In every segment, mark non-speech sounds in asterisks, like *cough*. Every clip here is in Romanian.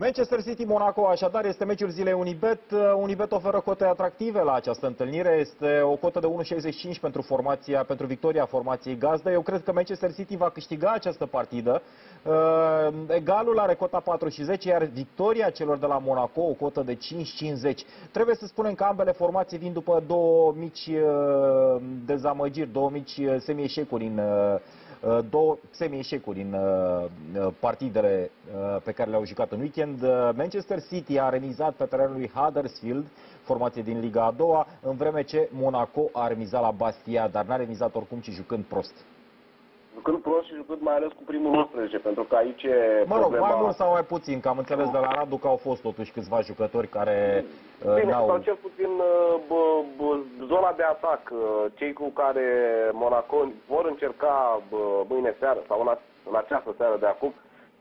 Manchester City Monaco, așadar, este meciul zilei Unibet. Unibet oferă cote atractive la această întâlnire. Este o cotă de 1,65 pentru formația, pentru victoria formației gazdă. Eu cred că Manchester City va câștiga această partidă. Uh, egalul are cota 4 și 10, iar victoria celor de la Monaco, o cotă de 5,50. Trebuie să spunem că ambele formații vin după două mici uh, dezamăgiri, două mici uh, semi-eșecuri în Uh, două semi-eșecuri în uh, uh, partidele pe care le-au jucat în weekend. Manchester City a remizat pe terenul lui Huddersfield, formație din Liga a doua, în vreme ce Monaco a remizat la Bastia, dar n-a remizat oricum, ci jucând prost jucând prost și jucând mai ales cu primul 11, pentru că aici e Mă rog, problema... mai mult sau mai puțin, că am înțeles de la Radu că au fost totuși câțiva jucători care uh, Bine, uh, sau cel puțin uh, bă, bă, zona de atac, uh, cei cu care Monaco vor încerca bă, mâine seară sau în, a, în această seară de acum,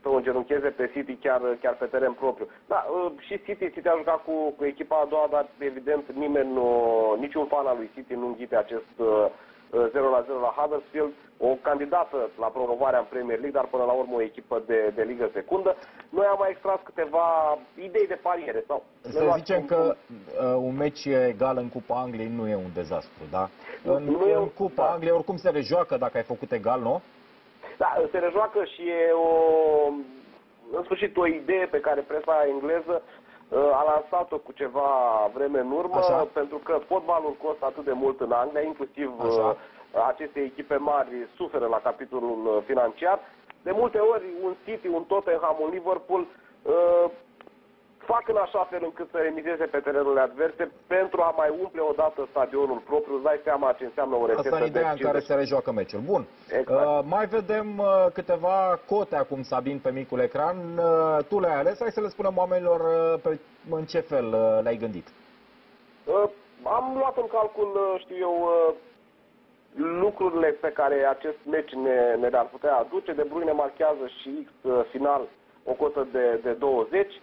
să o îngenuncheze pe City chiar, chiar pe teren propriu. Da, și City, City a jucat cu, cu echipa a doua, dar evident nimeni, nu, niciun fan al lui City nu înghite acest 0 la 0 la Huddersfield, o candidată la promovarea în Premier League, dar până la urmă o echipă de, de ligă secundă. Noi am mai extras câteva idei de pariere. Sau Să zicem că uh, un meci egal în Cupa Angliei nu e un dezastru, da? În, nu în e, Cupa da. Angliei oricum se rejoacă dacă ai făcut egal, nu? Da, se rejoacă și e o, în sfârșit o idee pe care presa engleză a lansat-o cu ceva vreme în urmă, Așa. pentru că fotbalul costă atât de mult în Anglia, inclusiv Așa. Uh, aceste echipe mari suferă la capitolul uh, financiar. De multe ori un City, un Tottenham, un Liverpool uh, fac în așa fel încât să remizeze pe terenurile adverse pentru a mai umple odată stadionul propriu. Îți dai seama ce înseamnă o rețetă Asta e ideea în care se rejoacă meciul. Bun. Exact. Uh, mai vedem uh, câteva cote acum, Sabin, pe micul ecran. Uh, tu le-ai ales. Hai să le spunem oamenilor uh, pe, în ce fel uh, le-ai gândit. Uh, am luat în calcul, uh, știu eu, uh, lucrurile pe care acest meci ne, ne le-ar putea aduce. De Bruyne marchează și X uh, final o cotă de, de 20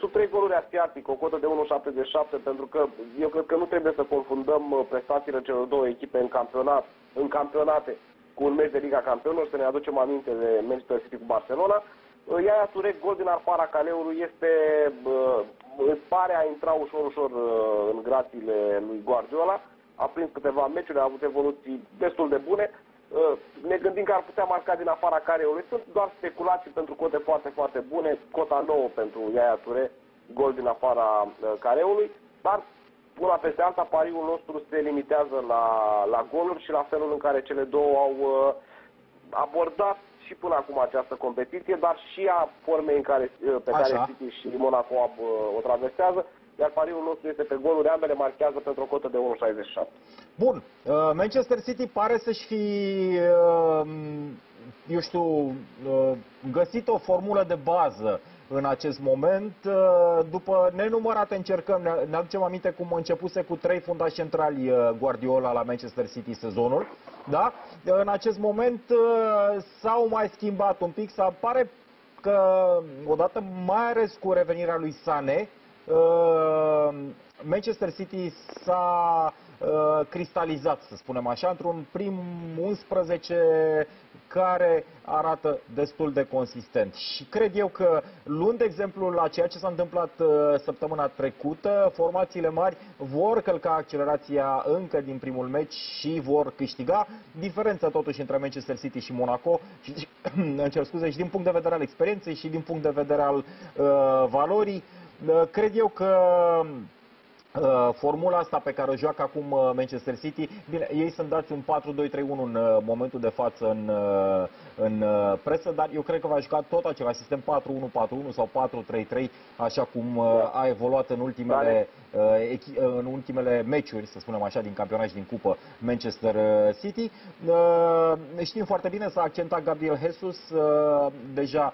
sub 3 goluri asiatic, o cotă de 1,77, pentru că eu cred că nu trebuie să confundăm uh, prestațiile celor două echipe în campionat, în campionate cu un meci de Liga Campionilor, să ne aducem aminte de Manchester City cu Barcelona. Uh, Iaia Ture, gol din afara caleului, este, uh, îți pare a intra ușor, ușor în grațiile lui Guardiola. A prins câteva meciuri, a avut evoluții destul de bune. Uh, ne gândim că ar putea marca din afara careului. Sunt doar speculații pentru cote foarte, foarte bune. Cota nouă pentru Iaia Ture, gol din afara uh, careului. Dar una peste alta, pariul nostru se limitează la, la goluri și la felul în care cele două au uh, abordat și până acum această competiție, dar și a formei în care, pe Așa. care City și Monaco o traversează iar pariul nostru este pe goluri, ambele marchează pentru o cotă de 1,67. Bun, uh, Manchester City pare să-și fi, uh, eu știu, uh, găsit o formulă de bază în acest moment. După nenumărate încercări, ne aducem aminte cum a începuse cu trei fundași centrali Guardiola la Manchester City sezonul. Da? În acest moment s-au mai schimbat un pic, să pare că odată mai ales cu revenirea lui Sane, Uh, Manchester City s-a uh, cristalizat, să spunem așa, într-un prim 11 care arată destul de consistent. Și cred eu că, luând exemplul la ceea ce s-a întâmplat uh, săptămâna trecută, formațiile mari vor călca accelerația încă din primul meci și vor câștiga. Diferența totuși între Manchester City și Monaco, și, *coughs* îmi cer scuze, și din punct de vedere al experienței și din punct de vedere al uh, valorii, Cred eu că Uh, formula asta pe care o joacă acum uh, Manchester City, bine, ei sunt dați un 4-2-3-1 în uh, momentul de față în, în presă, dar eu cred că va juca tot același sistem 4-1-4-1 sau 4-3-3, așa cum a evoluat în ultimele, în ultimele meciuri, să spunem așa, din campionat și din cupă Manchester City. Știm foarte bine, s-a accentat Gabriel Jesus, deja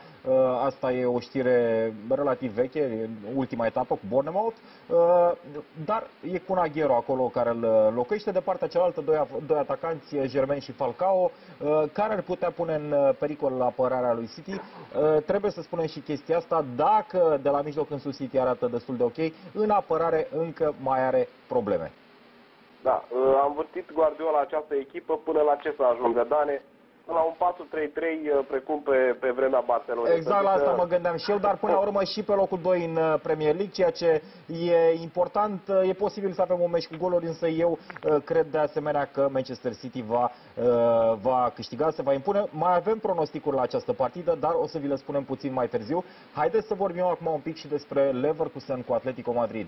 asta e o știre relativ veche, ultima etapă cu Bournemouth dar e cu Aguero acolo care îl locuiește. De partea cealaltă, doi, doi atacanți, Germain și Falcao, uh, care ar putea pune în uh, pericol apărarea lui City. Uh, trebuie să spunem și chestia asta, dacă de la mijloc în sus City arată destul de ok, în apărare încă mai are probleme. Da, am vârtit Guardiola această echipă până la ce să ajungă, Dane. La un 4-3-3 precum pe, pe vremea Barcelonei. Exact la asta mă gândeam și eu, dar până la urmă și pe locul 2 în uh, Premier League, ceea ce e important, uh, e posibil să avem un meci cu goluri, însă eu uh, cred de asemenea că Manchester City va, va câștiga, se va impune. Mai avem pronosticuri la această partidă, dar o să vi le spunem puțin mai târziu. Haideți să vorbim acum un pic și despre Leverkusen cu Atletico Madrid.